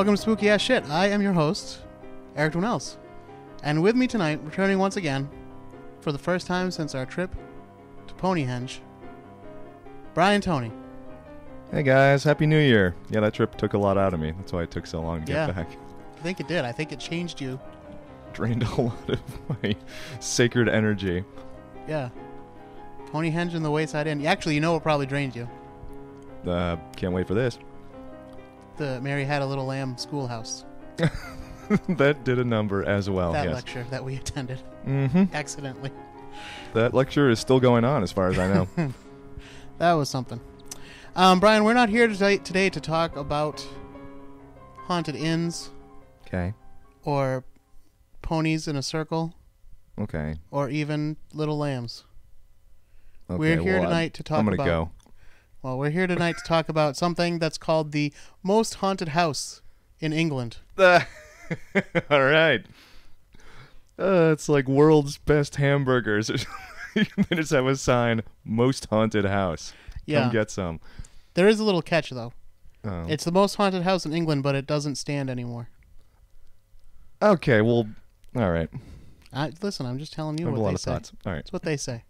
Welcome to Spooky Ass Shit. I am your host, Eric Dwinells. And with me tonight, returning once again, for the first time since our trip to Ponyhenge, Brian Toney. Hey guys, Happy New Year. Yeah, that trip took a lot out of me. That's why it took so long to Yeah. get back. I think it did. I think it changed you. Drained a lot of my sacred energy. Yeah. Ponyhenge and the Wayside Inn. Actually, you know what probably drained you? Uh, can't wait for this. The Mary Had a Little Lamb Schoolhouse. that did a number as well. that yes. lecture that we attended Mm-hmm. accidentally. That lecture is still going on, as far as I know. That was something. Um, Brian, we're not here today, today to talk about haunted inns okay. or ponies in a circle Okay. or even little lambs. Okay. We're here well, I'm- tonight to talk I'm gonna about. go. Well, we're here tonight to talk about something that's called the most haunted house in England. All right. Uh, it's like world's best hamburgers. they just have a sign: most haunted house. Yeah, Come get some. there is a little catch though. Oh. It's the most haunted house in England, but it doesn't stand anymore. okay. Well. All right. I, listen, I'm just telling you I have a what lot they of say. thoughts. All right. It's what they say.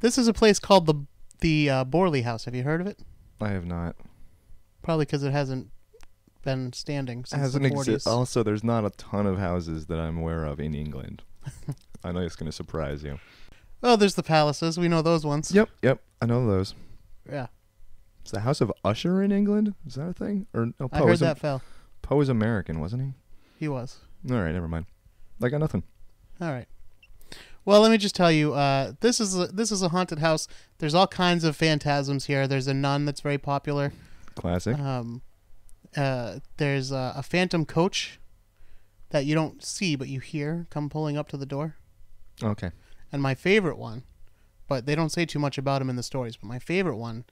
This is a place called the the uh, Borley House. Have you heard of it? I have not. Probably because it hasn't been standing since Hasn't the exist. 40s. Also, there's not a ton of houses that I'm aware of in England. I know it's going to surprise you. Oh, there's the palaces. We know those ones. Yep. Yep. I know those. Yeah, Is the House of Usher in England? Is that a thing? Or no? I heard that fell. Poe is American, wasn't he? He was. All right. Never mind. I got nothing. All right. Well, let me just tell you, uh, this is a, this is a haunted house. There's all kinds of phantasms here. There's a nun that's very popular. Classic. Um, uh, there's a, a phantom coach that you don't see but you hear come pulling up to the door. okay. And my favorite one, but they don't say too much about him in the stories. But my favorite one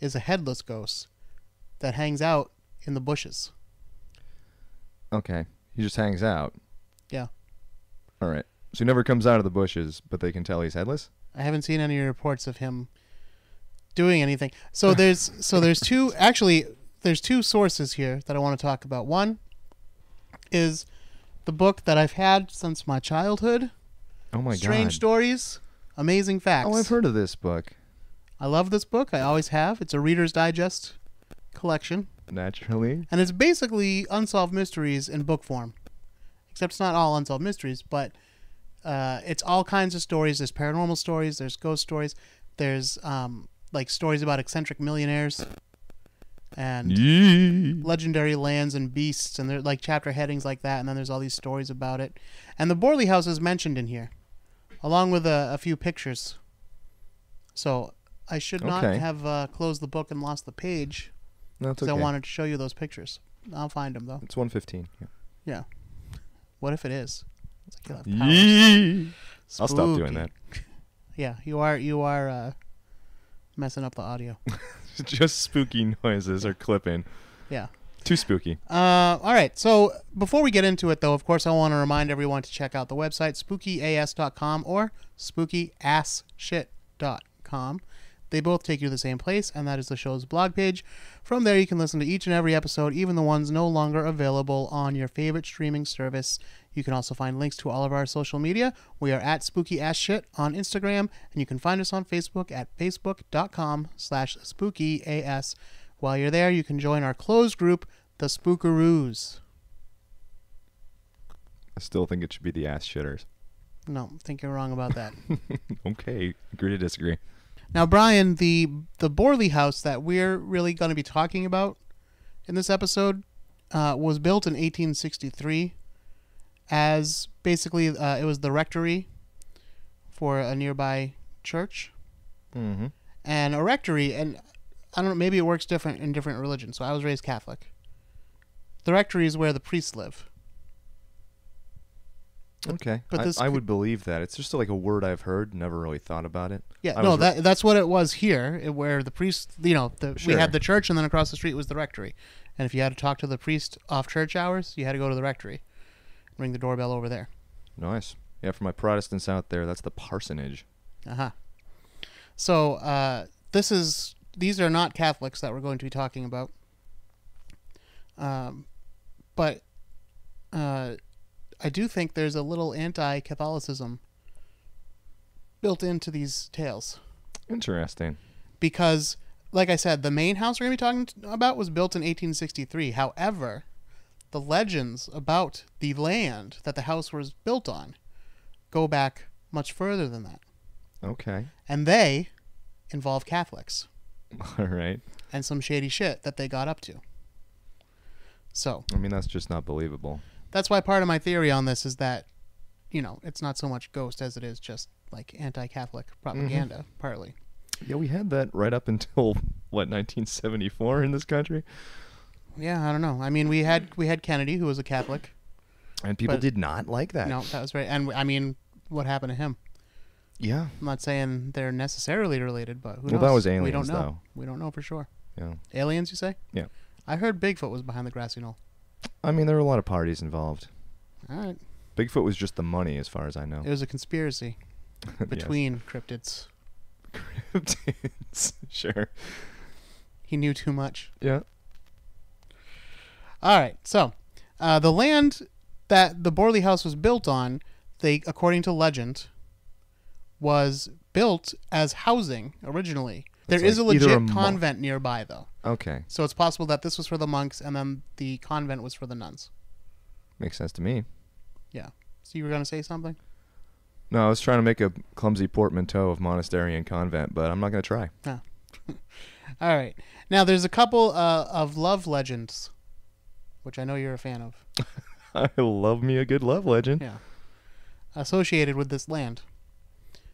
is a headless ghost that hangs out in the bushes. Okay. He just hangs out. Yeah. All right. So he never comes out of the bushes, but they can tell he's headless. I haven't seen any reports of him doing anything. So there's so there's two actually there's two sources here that I want to talk about. One is the book that I've had since my childhood, Oh my Strange god. Strange stories, Amazing Facts. Oh, I've heard of this book. I love this book. I always have. It's a Reader's Digest collection, Naturally. and it's basically unsolved mysteries in book form. Except it's not all unsolved mysteries, but uh, it's all kinds of stories. There's paranormal stories. There's ghost stories. There's um, like stories about eccentric millionaires and Yee. legendary lands and beasts, and they're like chapter headings like that. And then there's all these stories about it. And the Borley House is mentioned in here, along with a, a few pictures. So I should not Okay. have uh, closed the book and lost the page because okay. I wanted to show you those pictures. I'll find them though. It's 115. Yeah. What if it is? It's like you'll have powers. I'll stop doing that. Yeah, you are you are uh, messing up the audio. Just spooky noises are clipping. Yeah. Too spooky. Uh, all right. So before we get into it, though, of course, I want to remind everyone to check out the website spookyas.com or spookyassshit.com. They both take you to the same place, and that is the show's blog page. From there, you can listen to each and every episode, even the ones no longer available on your favorite streaming service. You can also find links to all of our social media. We are at Spooky Ass Shit on Instagram, and you can find us on Facebook at facebook.com slash spookyas. While you're there, you can join our closed group, the Spookaroos. I still think it should be the ass shitters. No, I think you're wrong about that. Okay. Agree to disagree. now, Brian, the the Borley house that we're really going to be talking about in this episode uh, was built in 1863 as basically uh, it was the rectory for a nearby church. Mm-hmm. And a rectory, and I don't know, maybe it works different in different religions. So I was raised Catholic. The rectory is where the priests live. Okay. but I, this I would believe that. It's just like a word I've heard, never really thought about it. Yeah, I no, that that's what it was here, it- where the priest, you know, the, we had the church, and then across the street was the rectory. And if you had to talk to the priest off church hours, you had to go to the rectory, ring the doorbell over there. Nice. Yeah, for my Protestants out there, that's the parsonage. Uh huh. So uh, this is these are not Catholics that we're going to be talking about. Um, but uh, I do think there's a little anti-Catholicism built into these tales Interesting. because, like I said, the main house we're going to be talking about was built in 1863. However, the legends about the land that the house was built on go back much further than that, Okay. and they involve Catholics All right. and some shady shit that they got up to. So I mean, that's just not believable. that's why part of my theory on this is that, you know, it's not so much ghost as it is just like anti-Catholic propaganda, mm-hmm. partly. Yeah, we had that right up until what 1974 in this country, Yeah, I don't know. I mean, we had we had Kennedy, who was a Catholic. and people But- did not like that. No, that was right. And I mean, what happened to him? Yeah. I'm not saying they're necessarily related, but who Well, knows? that was we don't aliens, know. though. We don't know for sure. Yeah. Aliens, you say? Yeah. I heard Bigfoot was behind the grassy knoll. I mean, there were a lot of parties involved. All right, Bigfoot was just the money, as far as I know. it was a conspiracy Yes. between cryptids. Cryptids. sure. He knew too much. Yeah. All right, so uh, the land that the Borley House was built on, they, according to legend, was built as housing originally. There is a either legit a monk- convent nearby, though, Okay. so it's possible that this was for the monks and then the convent was for the nuns. Makes sense to me. Yeah. So you were gonna say something? No, I was trying to make a clumsy portmanteau of monastery and convent, but I'm not going to try. All right. Now there's a couple uh, of love legends, which I know you're a fan of, I love me a good love legend. Yeah. associated with this land.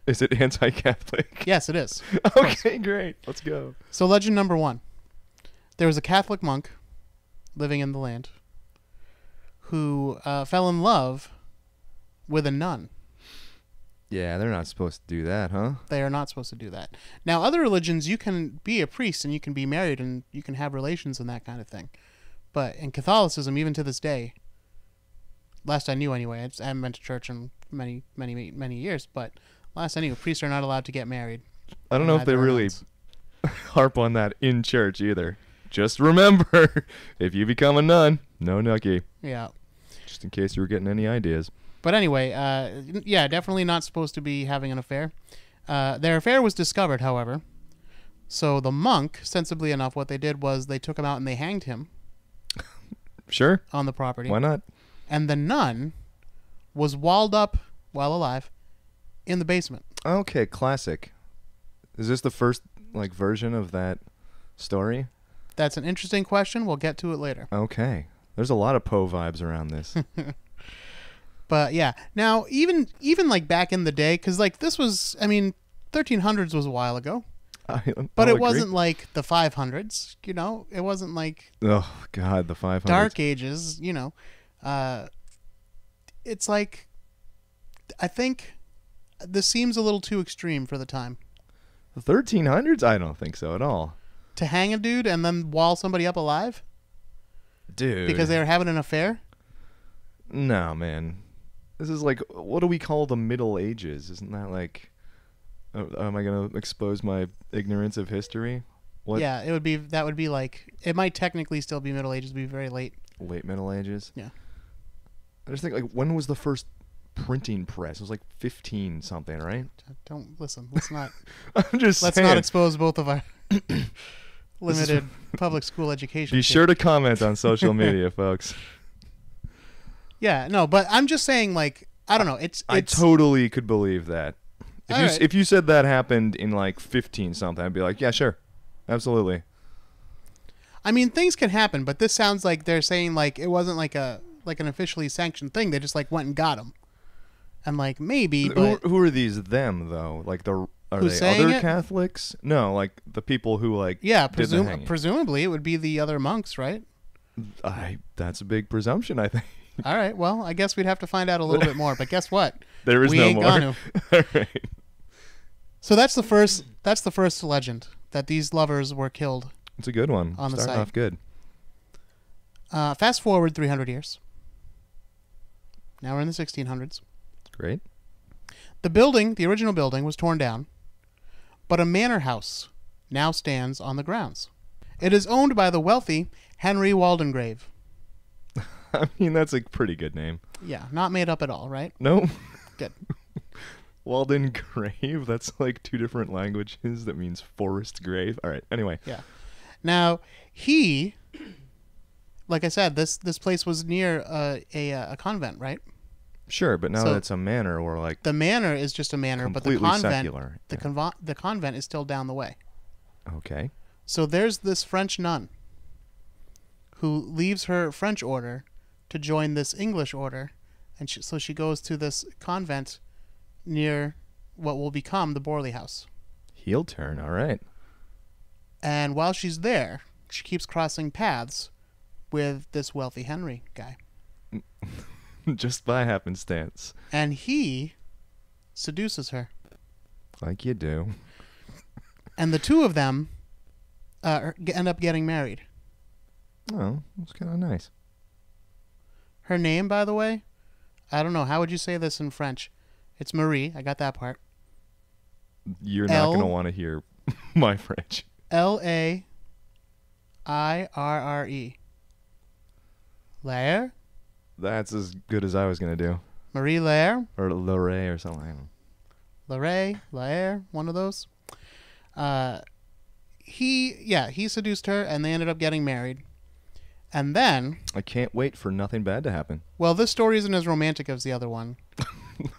Is it anti-Catholic? Yes, it is. okay, great. Let's go. So legend number one: there was a Catholic monk living in the land who uh, fell in love with a nun. Yeah, they're not supposed to do that, huh? They are not supposed to do that. Now, other religions, you can be a priest and you can be married and you can have relations and that kind of thing. But in Catholicism, even to this day, last I knew anyway, I just- I haven't been to church in many, many, many years, but last I knew, priests are not allowed to get married. I don't know if they really harp on that in church either. Just remember, if you become a nun, no nookie. Yeah. Just in case you were getting any ideas. But anyway, uh, yeah, definitely not supposed to be having an affair. Uh, their affair was discovered, however. So the monk, sensibly enough, what they did was they took him out and they hanged him Sure, on the property. why not? and the nun was walled up while alive in the basement. Okay, classic. Is this the first like version of that story? That's an interesting question. We'll get to it later. Okay. There's a lot of Poe vibes around this. But yeah, now even even like back in the day, because like this was, I mean, 1300s was a while ago, I, but I'll it agree. wasn't like the 500s. You know, it wasn't like Oh God, the 500s. dark ages. You know, uh, it's like I think this seems a little too extreme for the time The 1300s? I don't think so at all, to hang a dude and then wall somebody up alive dude. because they were having an affair. no man, this is like what do we call the Middle Ages? Isn't that like? Uh, am I gonna expose my ignorance of history? What Yeah, it would be that would be like it might technically still be Middle Ages, be very late. late Middle Ages? Yeah. I just think like when was the first printing press? It was like 15 something, right? Don't listen. Let's not I'm just let's saying. not expose both of our limited public school education. Be sure to comment on social media, folks. Yeah, no, but I'm just saying like I don't know. It's I totally could believe that. If you Alright. if you said that happened in like 15 something, I'd be like, yeah, sure, absolutely. I mean things can happen, but this sounds like they're saying like it wasn't like a like an officially sanctioned thing. They just like went and got him. And like maybe, Who, but who are these them though? Like the are Who's they other it? Catholics? No, like the people who like yeah, presum- presumably it would be the other monks, right? I that's a big presumption. I think All right. Well, I guess we'd have to find out a little bit more. But guess what? There is we no ain't more. gonna. All right. So that's the first. That's the first legend that these lovers were killed. It's a good one. On the Starting site. off good. Uh, fast forward 300 years. Now we're in the 1600s. Great. The building, the original building, was torn down, but a manor house now stands on the grounds. It is owned by the wealthy Henry Waldengrave, I mean, that's a pretty good name. Yeah, not made up at all, right? No. Good. Walden Grave. That's like two different languages. That means forest grave. All right. Anyway. Yeah. Now he, like I said, this this place was near uh, a a convent, right? Sure, but now So- that it's a manor or like The manor is just a manor, but the convent secular. the Yeah. convent the convent is still down the way. okay. So there's this French nun who leaves her French order to join this English order, and she, so she goes to this convent near what will become the Borley House. Heel turn. All right. And while she's there, she keeps crossing paths with this wealthy Henry guy, Just by happenstance, and he seduces her, like you do. and the two of them uh, end up getting married. Oh, that's kind of nice. Her name, by the way, I don't know. How would you say this in French? It's Marie. I got that part. You're not L- gonna want to hear my French. L A I R R E. Lair? That's as good as I was gonna do, Marie Lair? or Lorray or something. I don't know. Laray? Lair? One of those. Uh, he, yeah, he seduced her and they ended up getting married. And then, I can't wait for nothing bad to happen. well, this story isn't as romantic as the other one.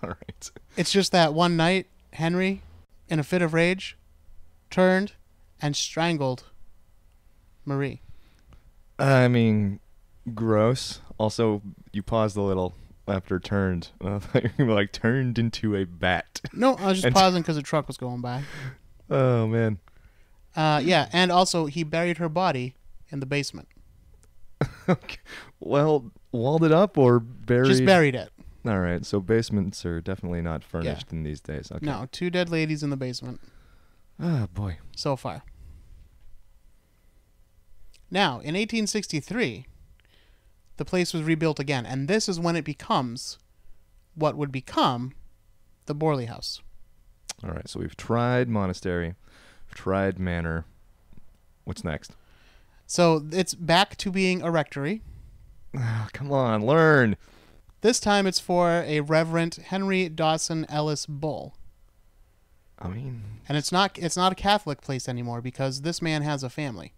All right. It's just that one night, Henry, in a fit of rage, turned and strangled Marie. I mean, gross. Also, you paused a little after turned. I thought you were like turned into a bat. No, I was just And- pausing because a truck was going by. Oh man. Uh, yeah, and also he buried her body in the basement. okay. Well, walled it up or buried? Just buried it. All right. So basements are definitely not furnished in these days. Okay. No, two dead ladies in the basement Ah, boy. so far. Now, in 1863, the place was rebuilt again, and this is when it becomes what would become the Borley House. All right. So we've tried monastery, we've tried manor. What's next? So it's back to being a rectory. Ah, come on, learn. This time it's for a Reverend Henry Dawson Ellis Bull. I mean, And it's not it's not a Catholic place anymore because this man has a family.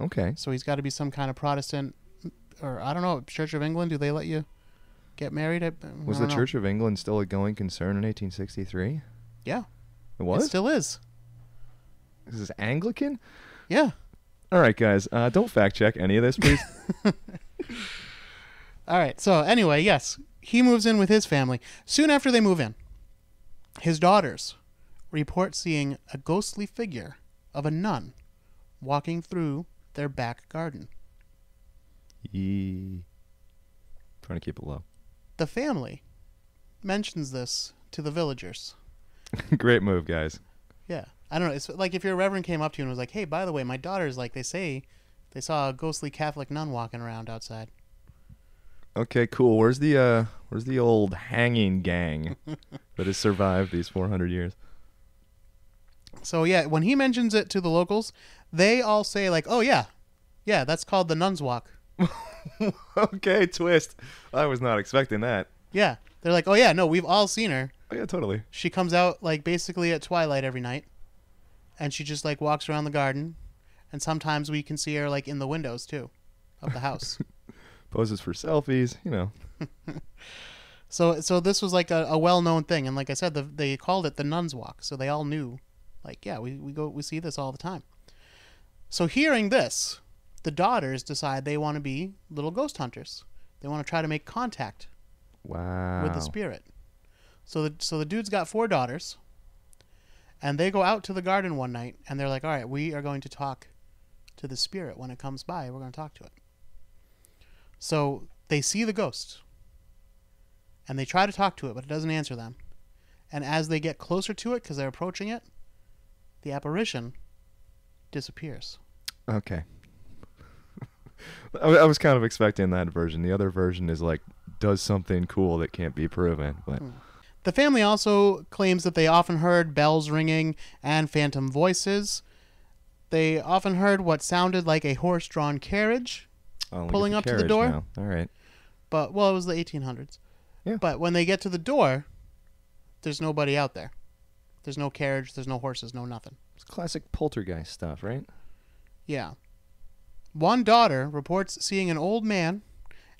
okay. So he's got to be some kind of Protestant or I don't know, Church of England, do they let you get married? I, I Was the know. Church of England still a going concern in 1863? Yeah. It was. It still is. This is Anglican. Yeah. All right, guys. Uh, don't fact check any of this, please. All right. So anyway, yes, he moves in with his family. Soon after they move in, his daughters report seeing a ghostly figure of a nun walking through their back garden. Yee. Trying to keep it low. The family mentions this to the villagers. Great move, guys. I don't know. It's like if your reverend came up to you and was like, "Hey, by the way, my daughters like they say they saw a ghostly Catholic nun walking around outside." Okay, cool. Where's the uh, where's the old hanging gang that has survived these 400 years? So yeah, when he mentions it to the locals, they all say like, "Oh yeah, yeah, that's called the nuns walk." okay, twist. I was not expecting that. Yeah, they're like, "Oh yeah, no, we've all seen her. Oh, yeah, totally. She comes out like basically at twilight every night, and she just like walks around the garden, and sometimes we can see her like in the windows too, of the house." Poses for selfies, you know. so so this was like a, a well known thing, and like I said, the, they called it the nuns walk, so they all knew, like, yeah, we we go we see this all the time. So hearing this, the daughters decide they want to be little ghost hunters. They want to try to make contact Wow. with the spirit. So the so the dude's got four daughters, and they go out to the garden one night, and they're like, "All right, we are going to talk to the spirit when it comes by. We're going to talk to it." So they see the ghost, and they try to talk to it, but it doesn't answer them. And as they get closer to it, because they're approaching it, the apparition disappears. Okay. I, I was kind of expecting that version. The other version is like does something cool that can't be proven, but hmm. The family also claims that they often heard bells ringing and phantom voices. They often heard what sounded like a horse drawn carriage, oh, I'll Pulling up to the door? now. All right. But well, it was the 1800s. Yeah. But when they get to the door, there's nobody out there. There's no carriage. There's no horses. No nothing. It's classic poltergeist stuff, right? Yeah. One daughter reports seeing an old man,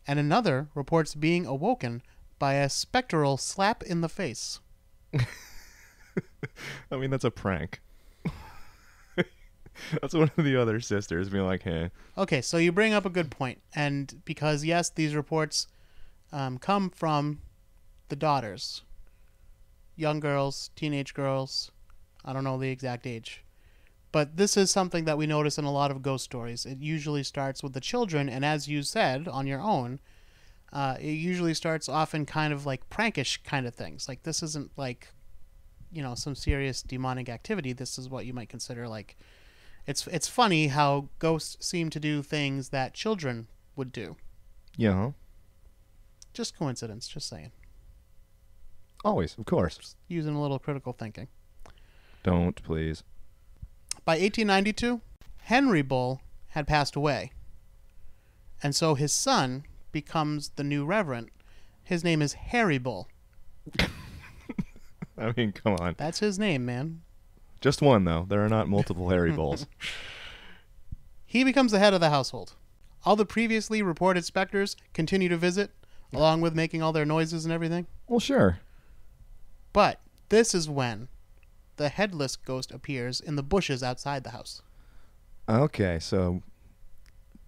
and another reports being awoken by a spectral slap in the face. I mean, that's a prank. that's one of the other sisters being like, "Hey, Okay, so you bring up a good point, and because yes, these reports um, come from the daughters, young girls, teenage girls. I don't know the exact age, but this is something that we notice in a lot of ghost stories. It usually starts with the children, and as you said on your own, uh, it usually starts often kind of like prankish kind of things. Like this isn't like, you know, some serious demonic activity. This is what you might consider like it's it's funny how ghosts seem to do things that children would do. yeah? Just coincidence, just saying. always, of course." Using a little critical thinking. Don't please. By 1892, Henry Bull had passed away. And so his son becomes the new reverend. His name is Harry Bull. I mean, come on. That's his name, man. Just one though. There are not multiple Harry Bulls. He becomes the head of the household. All the previously reported specters continue to visit, along with making all their noises and everything. well, sure. But this is when the headless ghost appears in the bushes outside the house. Okay, so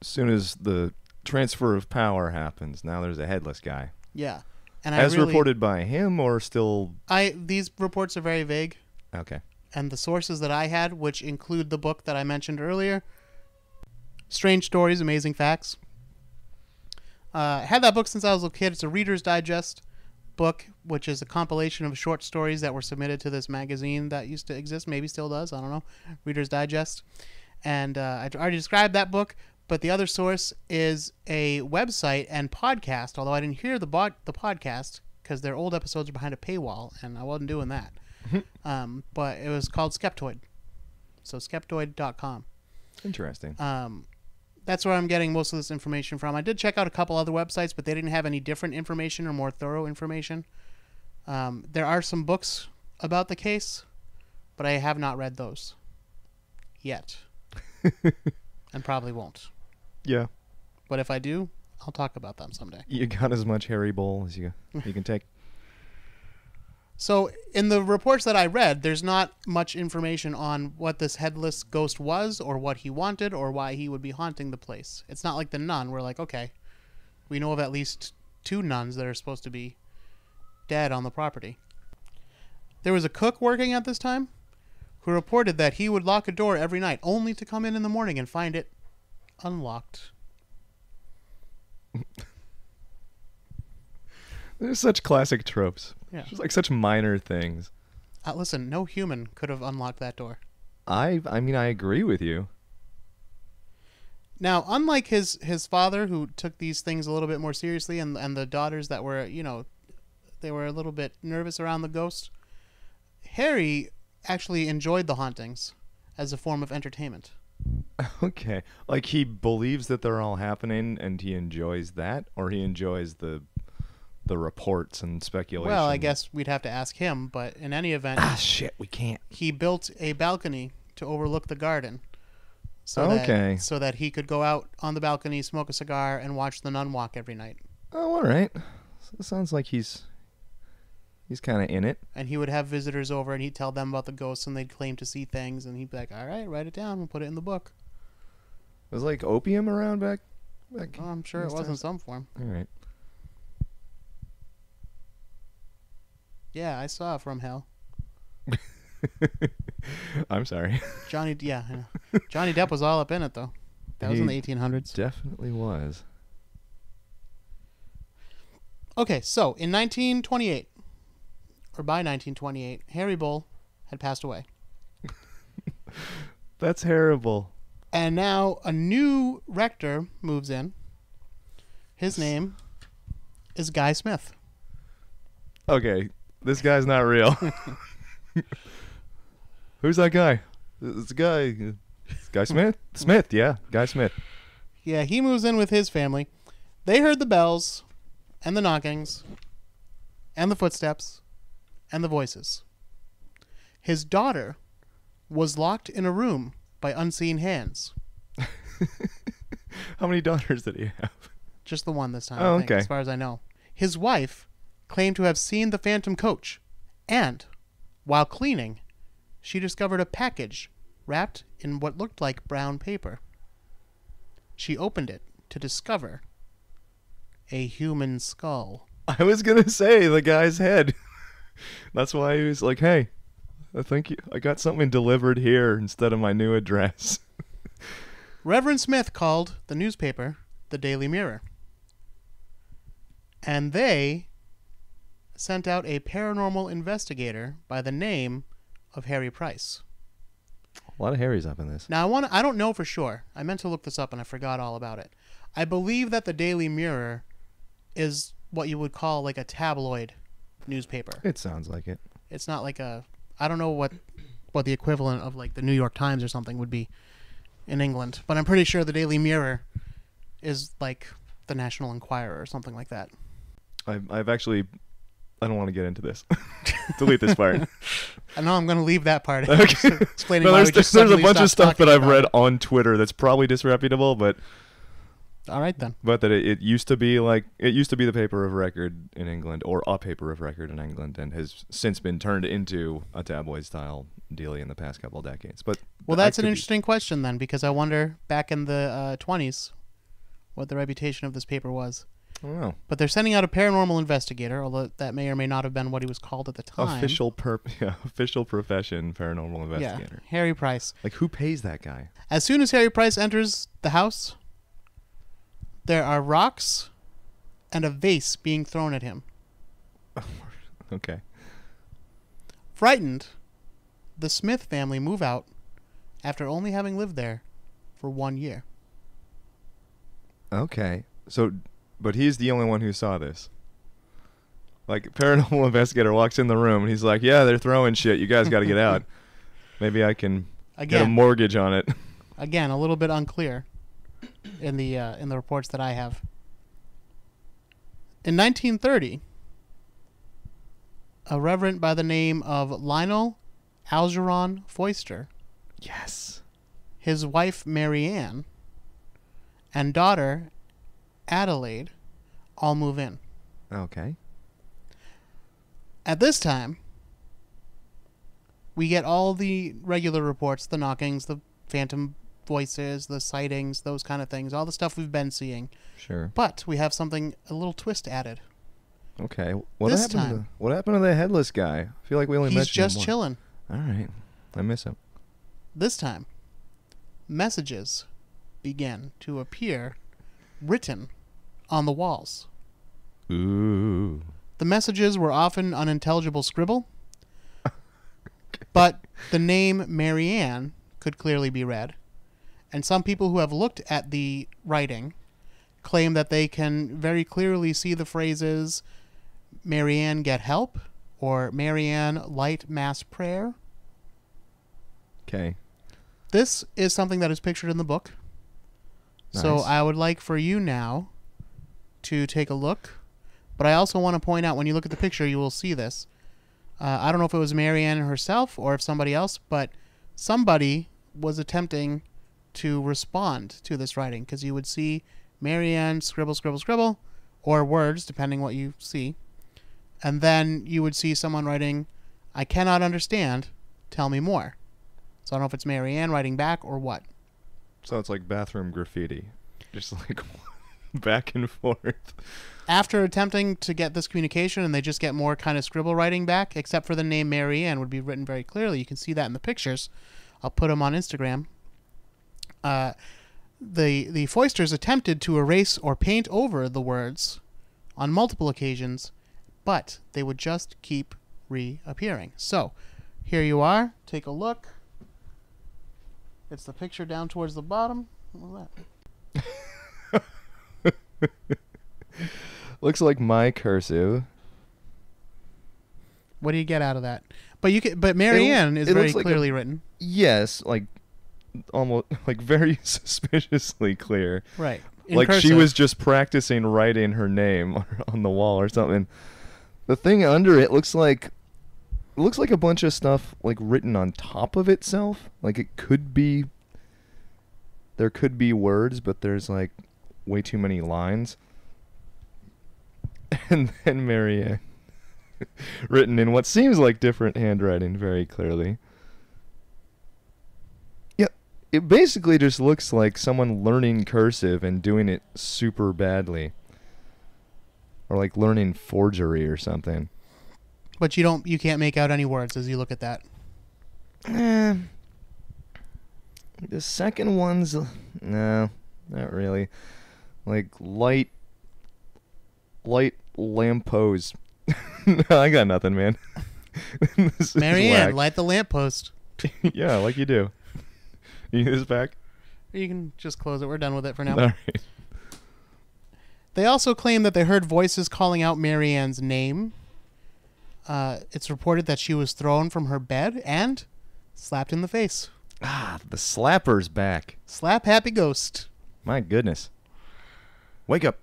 as soon as the transfer of power happens, now there's a headless guy. Yeah. And I As really, reported by him, or still I these reports are very vague, okay. and the sources that I had, which include the book that I mentioned earlier, Strange Stories, Amazing Facts. Uh, I had that book since I was a kid. It's a Reader's Digest book, which is a compilation of short stories that were submitted to this magazine that used to exist, maybe still does. I don't know. Reader's Digest. And uh, I already described that book, but the other source is a website and podcast. Although I didn't hear the bod- the podcast because their old episodes are behind a paywall, and I wasn't doing that. um, but it was called Skeptoid. So skeptoid.com. Interesting. Um, that's where I'm getting most of this information from. I did check out a couple other websites, but they didn't have any different information or more thorough information. Um, there are some books about the case, but I have not read those yet, and probably won't. Yeah, But if I do, I'll talk about them someday. you got as much Harry Bull as you you can take. So, in the reports that I read, there's not much information on what this headless ghost was, or what he wanted, or why he would be haunting the place. It's not like the nun. We're like, okay, we know of at least two nuns that are supposed to be dead on the property. There was a cook working at this time who reported that he would lock a door every night, only to come in in the morning and find it unlocked. There's such classic tropes. Yeah. Just like such minor things. Uh, listen, no human could have unlocked that door. I I mean I agree with you. Now, unlike his his father, who took these things a little bit more seriously, and and the daughters that were, you know, they were a little bit nervous around the ghost, Harry actually enjoyed the hauntings as a form of entertainment. Okay. Like he believes that they're all happening and he enjoys that or he enjoys the the reports and speculation. Well, I guess we'd have to ask him, but in any event, Ah shit, we can't. he built a balcony to overlook the garden. So Okay. That, so that he could go out on the balcony, smoke a cigar, and watch the nun walk every night. Oh, all right. So sounds like he's he's kind of in it. and he would have visitors over and he'd tell them about the ghosts and they'd claim to see things and he'd be like all right write it down we'll put it in the book Was like opium around back back. oh, i'm sure it was in some form All right. yeah i saw from hell I'm sorry. johnny yeah I know. johnny depp was all up in it though that was in the 1800s Definitely was. okay so in 1928 or by 1928 harry bull had passed away That's terrible. and now a new rector moves in his name is guy smith Okay, this guy's not real. Who's that guy? It's a guy. uh, Guy Smith? Smith, yeah. Guy Smith. Yeah, he moves in with his family. They heard the bells and the knockings and the footsteps and the voices. His daughter was locked in a room by unseen hands. How many daughters did he have? Just the one this time, Oh, think, okay. as far as I know. His wife claimed to have seen the phantom coach, and while cleaning, she discovered a package wrapped in what looked like brown paper. She opened it to discover a human skull. I was gonna say the guy's head. That's why he was like, "Hey, I think you, I got something delivered here instead of my new address." Reverend Smith called the newspaper the Daily Mirror. And they sent out a paranormal investigator by the name of Harry Price. A lot of Harry's up in this. Now I want I don't know for sure. I meant to look this up and I forgot all about it. I believe that the Daily Mirror is what you would call like a tabloid newspaper. It sounds like it. It's not like a I don't know what what the equivalent of like the New York Times or something would be in England, but I'm pretty sure the Daily Mirror is like the National Enquirer or something like that. I've, I've actually. I don't want to get into this. Delete this part. I know I'm going to leave that part. Okay. explaining no, there's, just there's a bunch of stuff that I've read it. on Twitter that's probably disreputable, but All right then. but that it, it used to be like it used to be the paper of record in England or a paper of record in England and has since been turned into a tabloid style daily in the past couple of decades. But Well, that's an could be- interesting question then, because I wonder back in the uh, 20s what the reputation of this paper was. I don't know. But they're sending out a paranormal investigator, although that may or may not have been what he was called at the time. Official per yeah, official profession paranormal investigator. yeah, investigator. Harry Price. Like who pays that guy? As soon as Harry Price enters the house, there are rocks and a vase being thrown at him. Okay. Frightened, the Smith family move out after only having lived there for one year. Okay. So but he's the only one who saw this. Like paranormal investigator walks in the room and he's like, "Yeah, they're throwing shit. You guys got to get out. Maybe I can get a mortgage on it." again, a little bit unclear in the uh, in the reports that I have. In 1930, a reverend by the name of Lionel Algernon Foyster, yes. his wife Marianne, and daughter Adelaide all move in. Okay. At this time, we get all the regular reports the knockings, the phantom voices, the sightings, those kind of things, all the stuff we've been seeing. Sure. But we have something, a little twist added. Okay. What This happened to the, What happened to the headless guy? I feel like we only He's mentioned just chilling. All right. I miss him. This time, messages began to appear written on the walls. Ooh. The messages were often unintelligible scribble, but the name Marianne could clearly be read. And some people who have looked at the writing claim that they can very clearly see the phrases Marianne get help or Marianne light mass prayer. Okay. This is something that is pictured in the book. Nice. So I would like for you now to take a look. But I also want to point out when you look at the picture, you will see this. Uh, I don't know if it was Marianne herself or if somebody else, but somebody was attempting to respond to this writing because you would see Marianne scribble, scribble, scribble, or words, depending what you see. And then you would see someone writing, I cannot understand, tell me more. So I don't know if it's Marianne writing back or what. So it's like bathroom graffiti, just like back and forth. after attempting to get this communication and they just get more kind of scribble writing back except for the name marianne would be written very clearly you can see that in the pictures i'll put them on instagram uh, the the foysters attempted to erase or paint over the words on multiple occasions but they would just keep reappearing. So here you are. Take a look. It's the picture down towards the bottom. What was that? Looks like my cursive. what do you get out of that? But you can but marianne is it very like a- clearly written. Yes, like almost like very suspiciously clear. right In like she was just practicing writing her name on the wall or something. The thing under it looks like it looks like a bunch of stuff like written on top of itself. Like it could be there could be words, but there's like way too many lines. And then Marianne written in what seems like different handwriting very clearly. It basically just looks like someone learning cursive and doing it super badly. Or like learning forgery or something. But you don't you can't make out any words as you look at that. Eh, the second one's no, not really. Like light, light lamppost. no, I got nothing, man. Marianne, light the lamppost. yeah, like you do. You need this back? You can just close it. We're done with it for now. All right. They also claim that they heard voices calling out Marianne's name. Uh, it's reported that she was thrown from her bed and slapped in the face. Ah, the slapper's back. Slap happy ghost. My goodness. Wake up.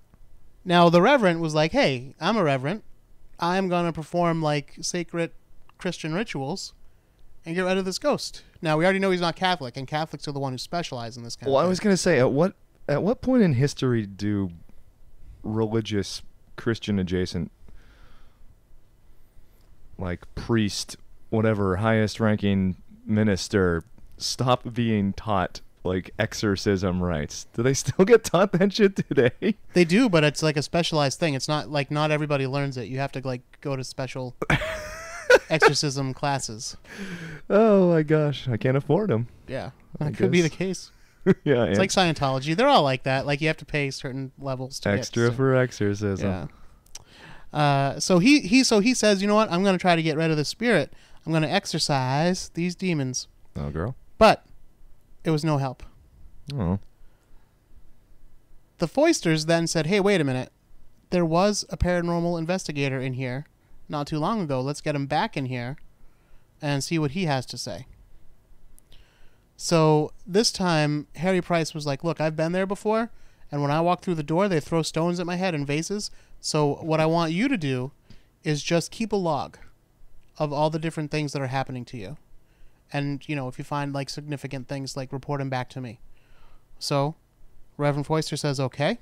Now the reverend was like, "Hey, I'm a reverend. I'm gonna perform like sacred Christian rituals and get rid of this ghost." Now we already know he's not Catholic, and Catholics are the one who specialize in this kind Well, I was gonna say, at what at what point in history do religious Christian adjacent, like priest, whatever highest ranking minister, stop being taught like exorcism rites? Do they still get taught that shit today? They do, but it's like a specialized thing. It's not like not everybody learns it. You have to like go to special exorcism classes. Oh my gosh, I can't afford them. Yeah, I that could be the guess. case. yeah, It's like Scientology. They're all like that. Like you have to pay certain levels to extra get, so- for exorcism. Yeah. Uh, so he he so he says, you know what? I'm going to try to get rid of the spirit. I'm going to exorcise these demons. Oh, girl. But it was no help. Oh. The Foysters then said, "Hey, wait a minute. There was a paranormal investigator in here not too long ago. Let's get him back in here and see what he has to say." So this time, Harry Price was like, "Look, I've been there before, and when I walk through the door, they throw stones at my head and vases. So what I want you to do is just keep a log of all the different things that are happening to you, and you know, if you find like significant things, like report them back to me." So Reverend Foyster says okay,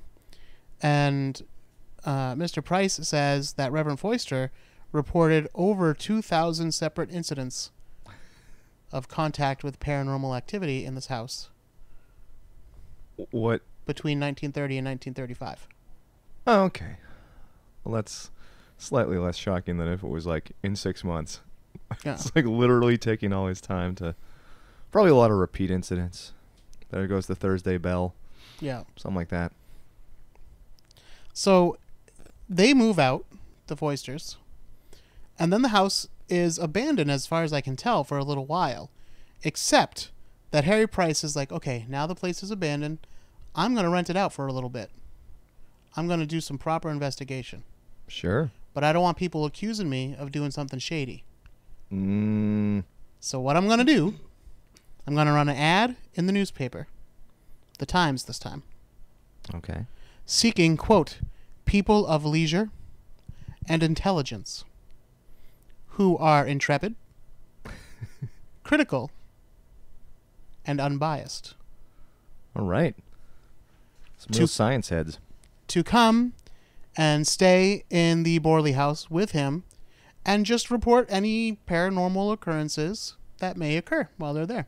and uh, Mr. Price says that Reverend Foyster reported over 2,000 separate incidents of contact with paranormal activity in this house What? between 1930 and 1935. Oh, okay. Well, that's slightly less shocking than if it was like in six months. Yeah. It's like literally taking all his time to. Probably a lot of repeat incidents. There goes the Thursday bell, Yeah. something like that. So they move out, the Foysters, and then the house is abandoned, as far as I can tell, for a little while. Except that Harry Price is like, okay, now the place is abandoned. I'm going to rent it out for a little bit. I'm going to do some proper investigation. Sure. But I don't want people accusing me of doing something shady. Mm, So what I'm going to do, I'm going to run an ad in the newspaper, the Times this time, okay. seeking, quote, people of leisure and intelligence who are intrepid, critical, and unbiased All right. Some To- real science heads. to come and stay in the Borley house with him and just report any paranormal occurrences that may occur while they're there.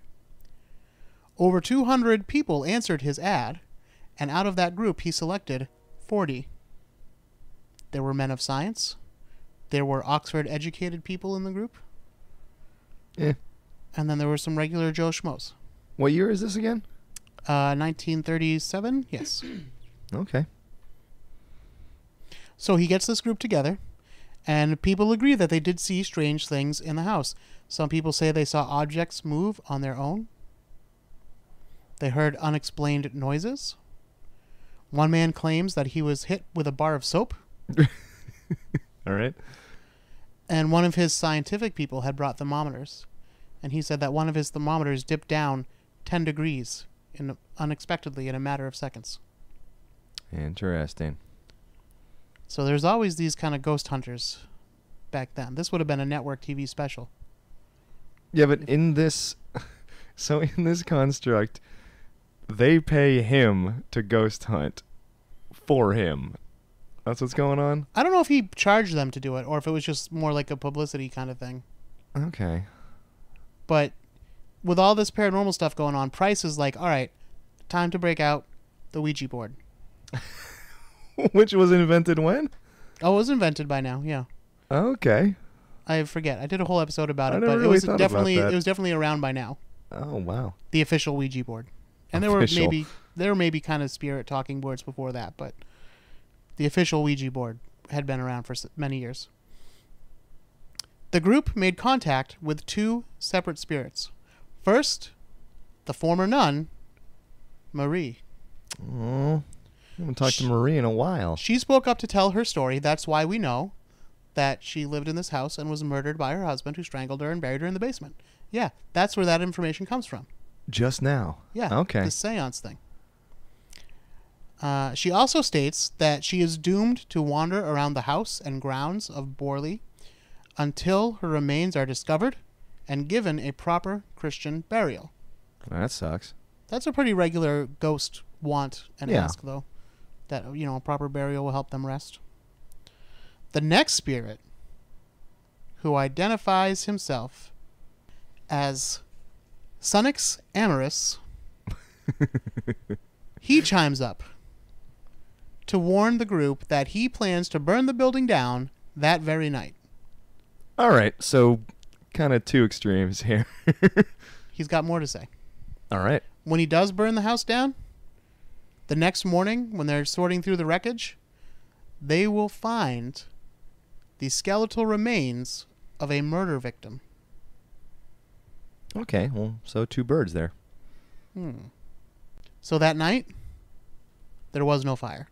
Over 200 people answered his ad, and out of that group, he selected 40. There were men of science, there were Oxford educated people in the group, Yeah. and then there were some regular Joe Schmoes. What year is this again? Uh, 1937? Yes. Okay. So he gets this group together, and people agree that they did see strange things in the house. Some people say they saw objects move on their own. They heard unexplained noises. One man claims that he was hit with a bar of soap, All right. And one of his scientific people had brought thermometers. And he said that one of his thermometers dipped down 10 degrees in unexpectedly in a matter of seconds. Interesting. So there's always these kind of ghost hunters back then. This would have been a network TV special. Yeah, but in this, so in this construct, they pay him to ghost hunt for him. That's what's going on. I don't know if he charged them to do it or if it was just more like a publicity kind of thing. Okay. But with all this paranormal stuff going on, Price is like, all right, time to break out the Ouija board. Which was invented when? Oh, it was invented by now. Yeah, Okay. I forget. I did a whole episode about I it, but really it was definitely it was definitely around by now. Oh wow. The official Ouija board, and there were maybe there were maybe kind of spirit talking boards before that, but the official Ouija board had been around for many years. The group made contact with two separate spirits. First, the former nun, Marie. Oh, I haven't talked to Marie in a while. She spoke up to tell her story. That's why we know that she lived in this house and was murdered by her husband, who strangled her and buried her in the basement. Yeah, that's where that information comes from. Just now. Yeah. Okay. The seance thing. Uh, she also states that she is doomed to wander around the house and grounds of Borley until her remains are discovered and given a proper Christian burial. That sucks. That's a pretty regular ghost want and Yeah. ask, though. That, you know, a proper burial will help them rest. The next spirit, who identifies himself as Sunex Amures, he chimes up to warn the group that he plans to burn the building down that very night. All right. So, kind of two extremes here. He's got more to say. All right. when he does burn the house down, the next morning when they're sorting through the wreckage, they will find the skeletal remains of a murder victim. Okay. Well, so two birds there. Hmm. So that night, there was no fire.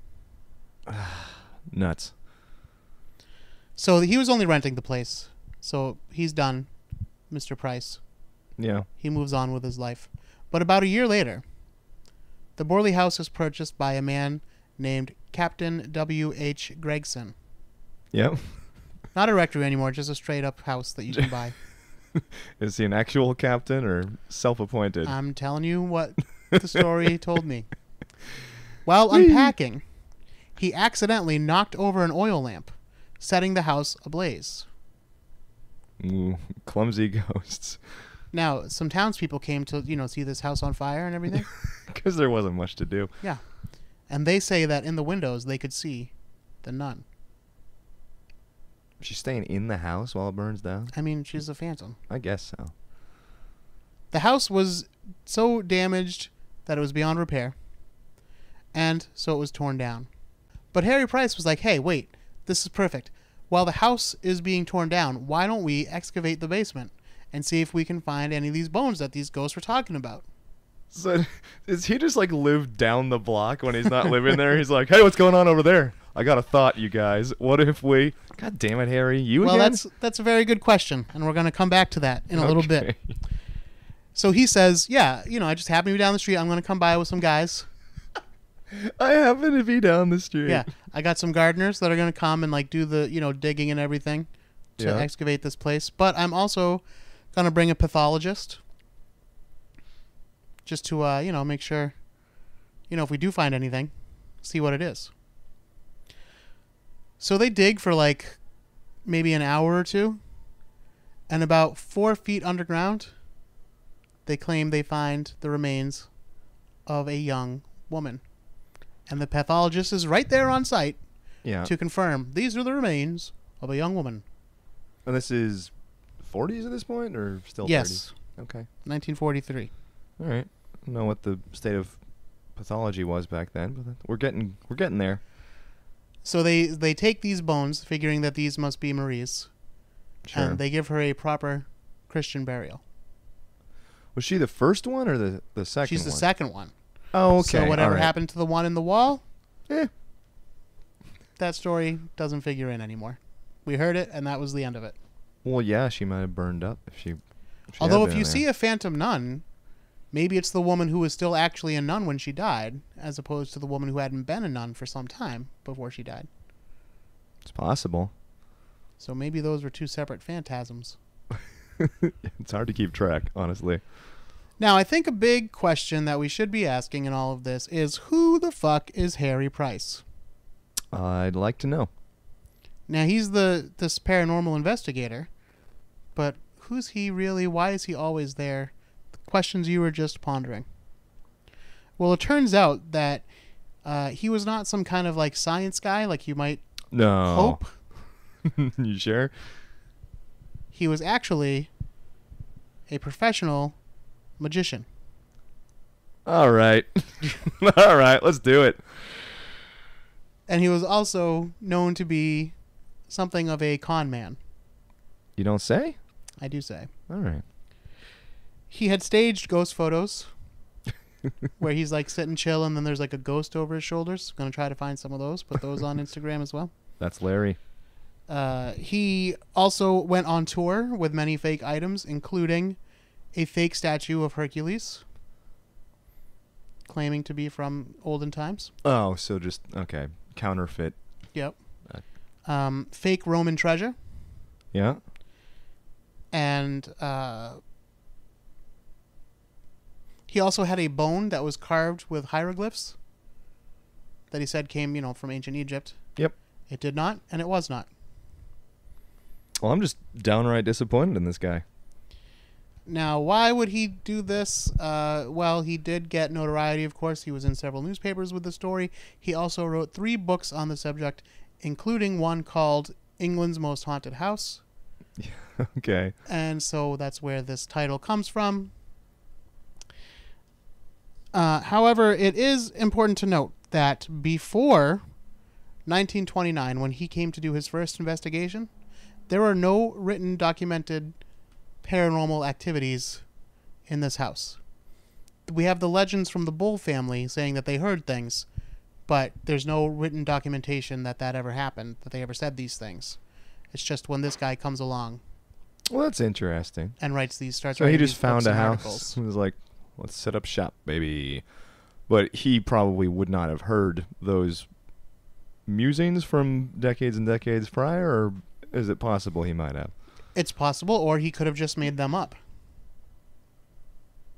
Nuts. So he was only renting the place. So he's done, Mr. Price. Yeah. He moves on with his life. But about a year later, the Borley house is purchased by a man named Captain W.H. Gregson. Yep. Not a rectory anymore, just a straight up house that you can buy. Is he an actual captain or self-appointed? I'm telling you what the story told me. While unpacking, he accidentally knocked over an oil lamp, setting the house ablaze. Ooh, clumsy ghosts. Now, some townspeople came to, you know, see this house on fire and everything, Because there wasn't much to do. Yeah. And they say that in the windows they could see the nun. She's staying in the house while it burns down. I mean, she's a phantom. I guess so. The house was so damaged that it was beyond repair, and so it was torn down. But Harry Price was like, hey, wait, this is perfect. While the house is being torn down, why don't we excavate the basement and see if we can find any of these bones that these ghosts were talking about? So, is he just like live down the block when he's not living there? He's like, "Hey, what's going on over there? I got a thought, you guys. What if we? God damn it, Harry, you well, again?" that's that's a very good question, and we're going to come back to that in a little bit. Okay. So he says, yeah, you know, I just happened to be down the street. I'm going to come by with some guys. I happen to be down the street. Yeah, I got some gardeners that are going to come and like do the you know digging and everything to Yeah. excavate this place. But I'm also going to bring a pathologist just to uh, you know make sure you know if we do find anything, see what it is. So they dig for like maybe an hour or two, and about four feet underground, they claim they find the remains of a young woman. And the pathologist is right there on site Yeah. to confirm these are the remains of a young woman. And this is 40s at this point, or still yes, 30s? Okay. 1943. All right. I don't know what the state of pathology was back then, but we're getting we're getting there. So they they take these bones, figuring that these must be Marie's, Sure. and they give her a proper Christian burial. was she the first one or the the second She's the one? second one. Oh, okay. So whatever right. happened to the one in the wall, Eh. that story doesn't figure in anymore. We heard it, and that was the end of it. Well, yeah, she might have burned up if she. If she Although, if you there. see a phantom nun, maybe it's the woman who was still actually a nun when she died, as opposed to the woman who hadn't been a nun for some time before she died. It's possible. So maybe those were two separate phantasms. It's hard to keep track, honestly. Now, I think a big question that we should be asking in all of this is who the fuck is Harry Price? I'd like to know. Now, he's the this paranormal investigator, but who's he really? Why is he always there? The questions you were just pondering. Well, it turns out that uh, he was not some kind of like science guy, like you might No. hope. you sure? He was actually a professional magician. All right. All right, let's do it. And he was also known to be something of a con man, You don't say? I do say. All right. He had staged ghost photos where he's like sitting chill and then there's like a ghost over his shoulders. Gonna try to find some of those, put those on Instagram as well. That's Larry. Uh, he also went on tour with many fake items, including a fake statue of Hercules, claiming to be from olden times. Oh, so just okay. Counterfeit. Yep. Uh. Um, fake Roman treasure Yeah. and uh, he also had a bone that was carved with hieroglyphs that he said came, you know, from ancient Egypt. Yep. It did not, and it was not. Well, I'm just downright disappointed in this guy. Now, why would he do this? Uh, well, he did get notoriety, of course. He was in several newspapers with the story. He also wrote three books on the subject, including one called England's Most Haunted House. okay. and so that's where this title comes from. Uh, however, it is important to note that before 1929, when he came to do his first investigation, there were no written documented paranormal activities in this house. We have the legends from the Bull family saying that they heard things, but there's no written documentation that that ever happened, that they ever said these things. It's just when this guy comes along Well, that's interesting. and writes these starts. So he just found a house and was like, "Let's set up shop, baby." But he probably would not have heard those musings from decades and decades prior, or is it possible he might have? It's possible, or he could have just made them up.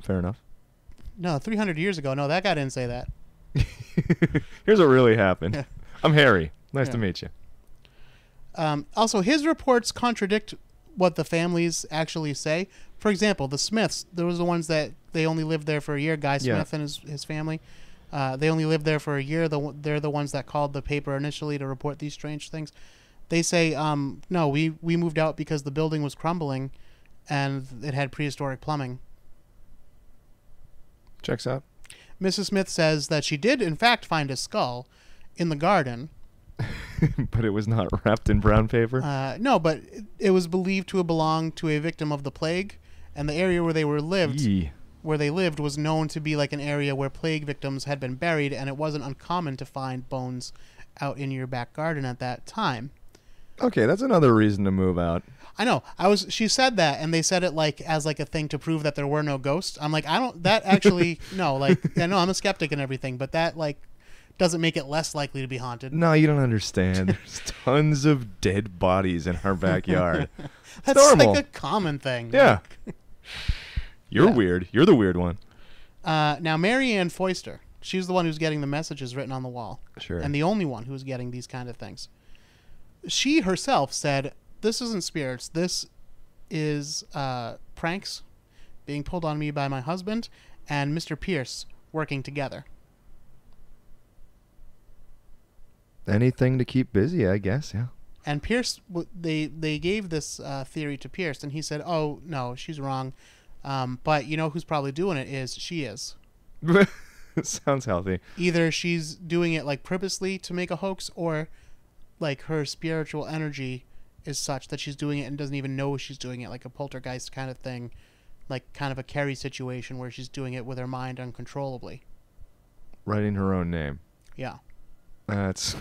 Fair enough. No, 300 years ago. No, that guy didn't say that. Here's what really happened. Yeah. I'm Harry. Nice to meet you. Um, also, his reports contradict what the families actually say. For example, the Smiths, those are the ones that they only lived there for a year. Guy Yeah. Smith and his, his family, uh, they only lived there for a year. The, they're the ones that called the paper initially to report these strange things. They say, um, no, we, we moved out because the building was crumbling and it had prehistoric plumbing. Checks out. Mrs. Smith says that she did, in fact, find a skull in the garden. but it was not wrapped in brown paper. Uh, no, but it, it was believed to have belonged to a victim of the plague, and the area where they were lived, Yee. where they lived, was known to be like an area where plague victims had been buried, and it wasn't uncommon to find bones out in your back garden at that time. Okay, that's another reason to move out. I know. I was. She said that, and they said it like as like a thing to prove that there were no ghosts. I'm like, I don't. That actually, no. Like, I know I'm a skeptic and everything, but that like doesn't make it less likely to be haunted. No, you don't understand. There's tons of dead bodies in our backyard. That's normal. like a common thing. yeah. You're Yeah. weird. You're the weird one. Uh, now, Mary Ann Foyster, she's the one who's getting the messages written on the wall, Sure. and the only one who's getting these kind of things. She herself said, "This isn't spirits. This is uh, pranks being pulled on me by my husband and Mr. Pierce working together." Anything to keep busy, I guess. Yeah. And Pierce, they they gave this uh, theory to Pierce, and he said, "Oh no, she's wrong." Um, but you know who's probably doing it is she is. Sounds healthy. either she's doing it like purposely to make a hoax or like her spiritual energy is such that she's doing it and doesn't even know she's doing it like a poltergeist kind of thing like kind of a carrie situation where she's doing it with her mind uncontrollably Writing her own name. yeah That's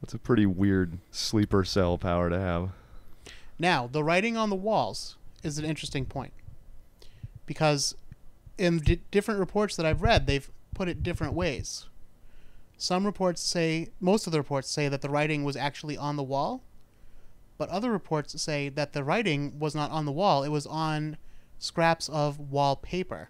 that's a pretty weird sleeper cell power to have. now the writing on the walls is an interesting point because in d- different reports that i've read they've put it different ways. Some reports say, most of the reports say that the writing was actually on the wall, but other reports say that the writing was not on the wall, it was on scraps of wallpaper.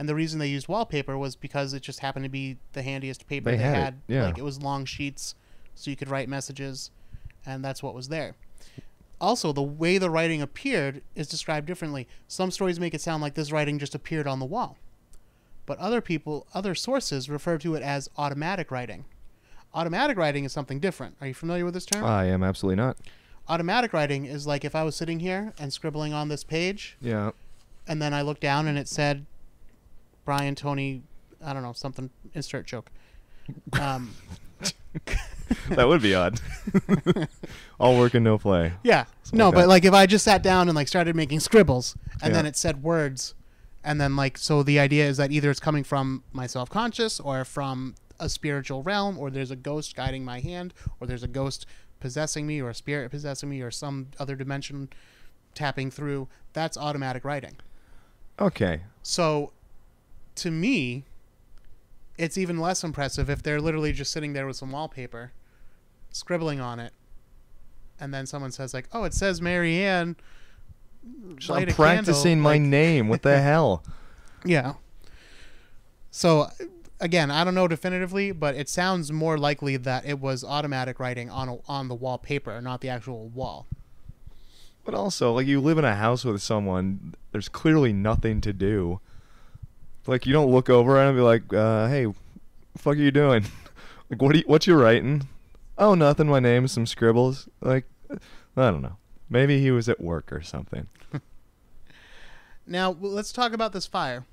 And the reason they used wallpaper was because it just happened to be the handiest paper They they, had it, had. yeah. Like it was long sheets, so you could write messages, and that's what was there. Also, the way the writing appeared is described differently. Some stories make it sound like this writing just appeared on the wall, but other people, other sources refer to it as automatic writing. Automatic writing is something different. Are you familiar with this term? I am absolutely not. automatic writing is like if I was sitting here and scribbling on this page, Yeah. and then I looked down and it said Brian Toney, I don't know something. Insert joke. Um, that would be odd. All work and no play. yeah, Something no, like but like if I just sat down and like started making scribbles, and then it said words, and then like so the idea is that either it's coming from my self conscious or from a spiritual realm, or there's a ghost guiding my hand, or there's a ghost possessing me, or a spirit possessing me, or some other dimension tapping through. That's automatic writing. Okay. So, to me, it's even less impressive if they're literally just sitting there with some wallpaper, scribbling on it, and then someone says like, "Oh, it says Mary Ann." I'm practicing candle," my like- name. What the hell? Yeah. So, again, I don't know definitively, but it sounds more likely that it was automatic writing on a, on the wallpaper, not the actual wall. But also, like you live in a house with someone, there's clearly nothing to do. Like you don't look over and be like, uh, "Hey, fuck are you doing? like what? Are you, what you writing? Oh, nothing. My name, some scribbles. Like, I don't know. Maybe he was at work or something. Now, let's talk about this fire.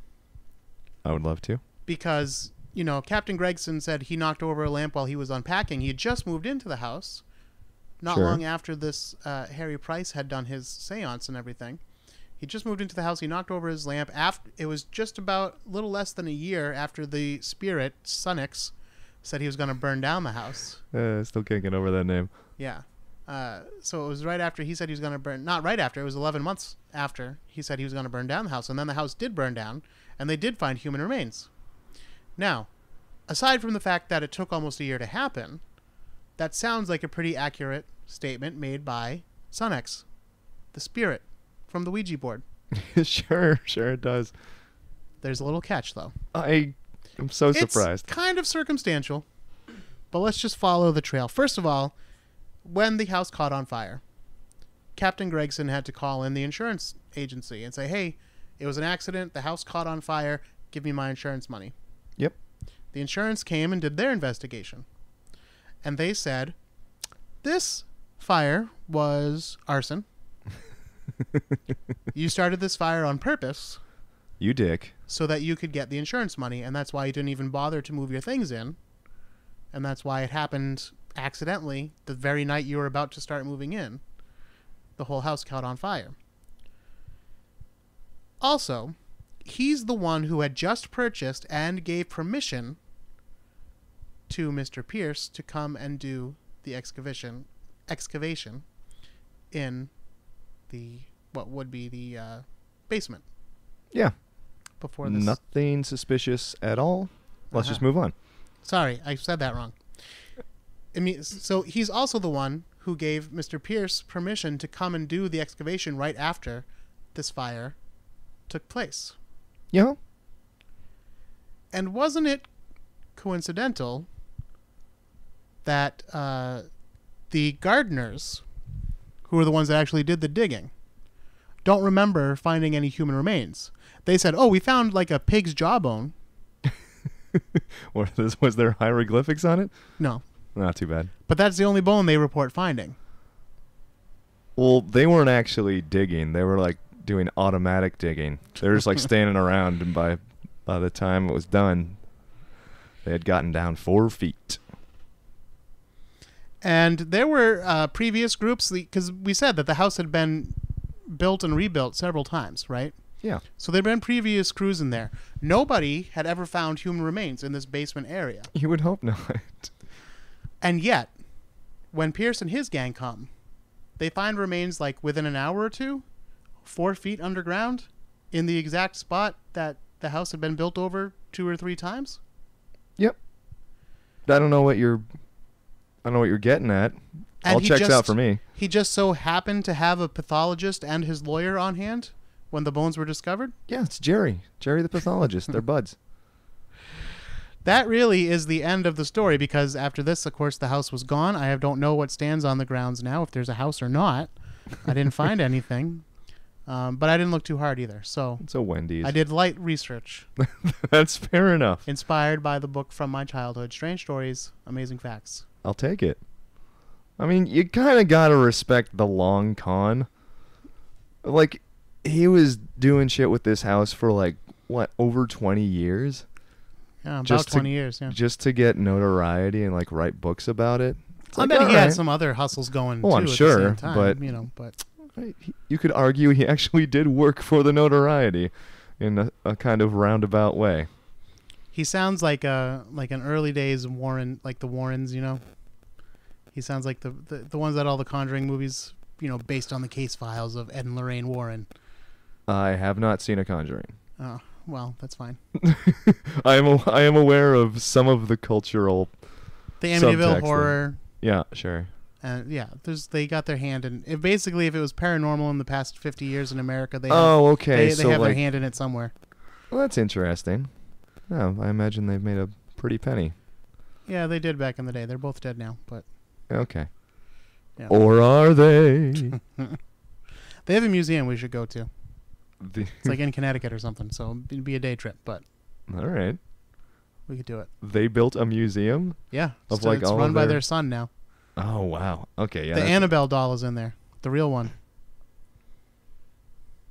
I would love to. because you know Captain Gregson said he knocked over a lamp while he was unpacking. He had just moved into the house, not Sure. long after this. Uh, Harry Price had done his séance and everything. He just moved into the house. He knocked over his lamp. After it was just about a little less than a year after the spirit Sunex said he was going to burn down the house. Uh, still can't get over that name. Yeah. Uh, so it was right after he said he was going to burn. Not right after. It was 11 months after he said he was going to burn down the house, and then the house did burn down, and they did find human remains. Now, aside from the fact that it took almost a year to happen, that sounds like a pretty accurate statement made by Sunex, the spirit from the Ouija board. sure, sure it does. There's a little catch though. I am so It's surprised. kind of circumstantial, but let's just follow the trail. First of all, when the house caught on fire, Captain Gregson had to call in the insurance agency and say, "Hey, it was an accident. The house caught on fire. Give me my insurance money." Yep. The insurance came and did their investigation, and they said, "This fire was arson. you started this fire on purpose." You dick. so that you could get the insurance money, and that's why you didn't even bother to move your things in, and that's why it happened accidentally the very night you were about to start moving in. The whole house caught on fire. Also, he's the one who had just purchased and gave permission to Mr. Pierce to come and do the excavation excavation in the what would be the uh, basement Yeah. before this Nothing suspicious at all. Let's just Uh-huh. move on. Sorry, I said that wrong. I mean, so he's also the one who gave Mr. Pierce permission to come and do the excavation right after this fire took place. Yeah. And wasn't it coincidental that uh, the gardeners, who were the ones that actually did the digging, don't remember finding any human remains? They said, "Oh, we found like a pig's jawbone." Was there hieroglyphics on it? No, Not too bad. but that's the only bone they report finding. Well, they weren't actually digging. They were like doing automatic digging. They were just like standing around, and by by the time it was done, they had gotten down four feet. And there were uh, previous groups because we said that the house had been built and rebuilt several times, right? Yeah. So there'd been previous crews in there. Nobody had ever found human remains in this basement area. You would hope not. And yet, when Pierce and his gang come, they find remains like within an hour or two, four feet underground, in the exact spot that the house had been built over two or three times. Yep. I don't know what you're. I don't know what you're getting at. And All he checks out for me. He just so happened to have a pathologist and his lawyer on hand when the bones were discovered. Yeah, it's Jerry. Jerry the pathologist. They're buds. That really is the end of the story because after this, of course, the house was gone. I don't know what stands on the grounds now, if there's a house or not. I didn't find anything, um, but I didn't look too hard either. So It's a Wendy's. I did light research, That's fair enough. inspired by the book from my childhood, Strange Stories, Amazing Facts. I'll take it. I mean, you kind of got to respect the long con. Like, he was doing shit with this house for like, what, over 20 years? Yeah, about Just to- years. Yeah. Just to get notoriety and like write books about it? It's I like, bet he all had some other hustles going Oh, too I'm at sure, the same time, but- you know, but You could argue he actually did work for the notoriety in a, a kind of roundabout way. he sounds like a like an early days Warren, like the Warrens, you know. He sounds like the, the the ones that all the Conjuring movies, you know, based on the case files of Ed and Lorraine Warren. I have not seen A Conjuring. Oh, well, that's fine. I am a, I am aware of some of the cultural. The Amityville there. horror, Yeah, sure. and yeah, there's they got their hand in. If basically, if it was paranormal in the past 50 years in America, they have, Oh, okay. they, they so have like, their hand in it somewhere. well, that's interesting. Yeah, I imagine they've made a pretty penny. Yeah, they did back in the day. They're both dead now, but Okay. Yeah. Or are they? they have a museum we should go to. The- It's like in Connecticut or something, so it'd be a day trip, but all right. we could do it. They built a museum. Yeah, Of, it's, like, it's all run of by their- their son now. Oh wow. Okay. Yeah. the Annabelle doll is in there, the real one.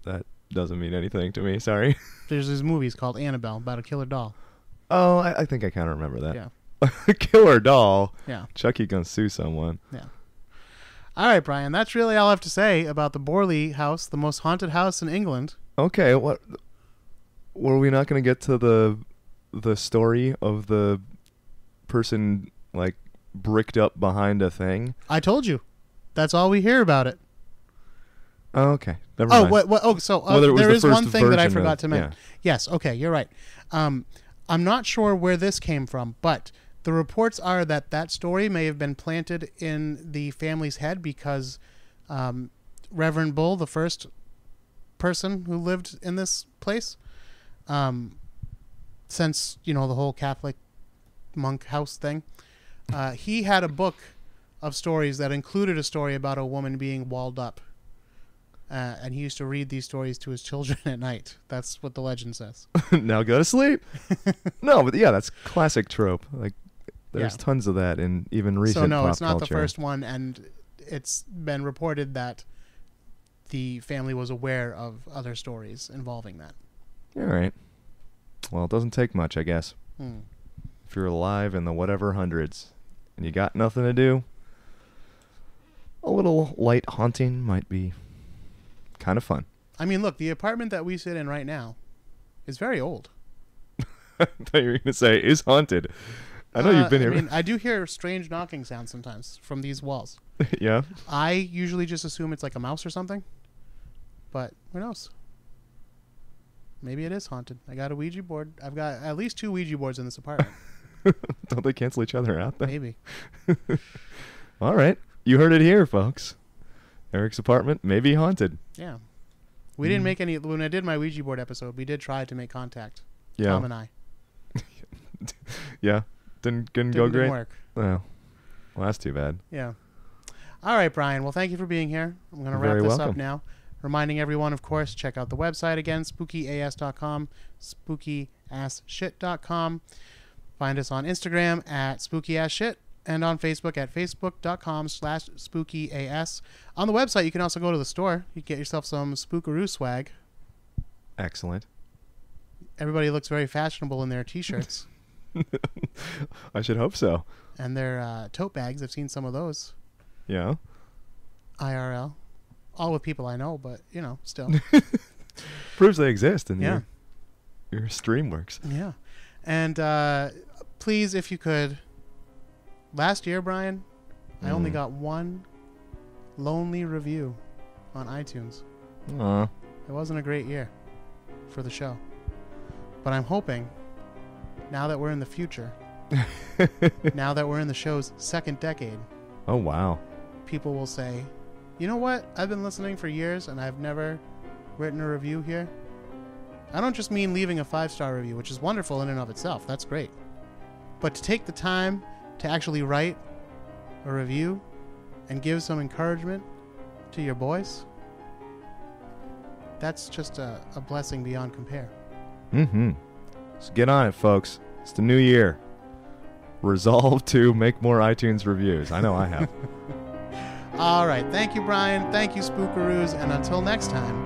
that doesn't mean anything to me. Sorry. There's these movies called Annabelle about a killer doll. Oh, I, I think I kind of remember that. Yeah. Killer doll. Yeah. Chucky gonna sue someone. All right, Brian. That's really all I have to say about the Borley house, the most haunted house in England. Okay. What? Were we not gonna get to the the story of the person like bricked up behind a thing? I told you. That's all we hear about it. Oh, okay. Never Oh, mind. what, what, oh, so uh, there the is one thing that I forgot of- to mention. yeah. Yes, okay, you're right. Um, I'm not sure where this came from, but the reports are that that story may have been planted in the family's head because um, Reverend Bull, the first person who lived in this place, um, since you know the whole Catholic monk house thing, uh, he had a book of stories that included a story about a woman being walled up. Uh, and he used to read these stories to his children at night. That's what the legend says. now go to sleep. no, but yeah, that's classic trope. Like, there's Yeah. tons of that in even recent so no, pop it's not culture. the first one, and it's been reported that the family was aware of other stories involving that. All right. Well, it doesn't take much, I guess. Hmm. If you're alive in the whatever hundreds and you got nothing to do, a little light haunting might be kind of fun. I mean, look, the apartment that we sit in right now is very old. I thought you were going to say is haunted. I know Uh, you've been here. I mean, I do hear strange knocking sounds sometimes from these walls. yeah. I usually just assume it's like a mouse or something, but who knows? Maybe it is haunted. I got a Ouija board. I've got at least two Ouija boards in this apartment. Don't they cancel each other out then? Maybe. All right. You heard it here, folks. Eric's apartment may be haunted. Yeah. We didn't Mm. make any. When I did my Ouija board episode, we did try to make contact. Yeah. Tom and I. Yeah. Didn't, didn't, Didn't, go great? work. Oh. Well, that's too bad. Yeah. All right, Brian. Well, thank you for being here. I'm going to wrap this up welcome. now. Reminding everyone, of course, check out the website again, spookyas.com, spookyasshit.com. Find us on Instagram at spookyasshit and on Facebook at facebook.com slash spookyas. On the website, you can also go to the store. You can get yourself some spookaroo swag. Excellent. Everybody looks very fashionable in their t-shirts I should hope so. and their uh, tote bags. I've seen some of those Yeah. IRL. All with people I know, but, you know, still. Proves they exist and Yeah. your, your stream works. Yeah. And uh, please, if you could, last year, Brian, I only Mm. got one lonely review on iTunes. Aw. It wasn't a great year for the show. But I'm hoping, now that we're in the future, now that we're in the show's second decade, oh wow. people will say, you know what? I've been listening for years and I've never written a review here. I don't just mean leaving a five star review, which is wonderful in and of itself. That's great. But to take the time to actually write a review and give some encouragement to your boys, that's just a, a blessing beyond compare. Mm-hmm. So get on it, folks. It's the new year. Resolve to make more iTunes reviews. I know I have. All right. Thank you, Brian. Thank you, Spookaroos. And until next time,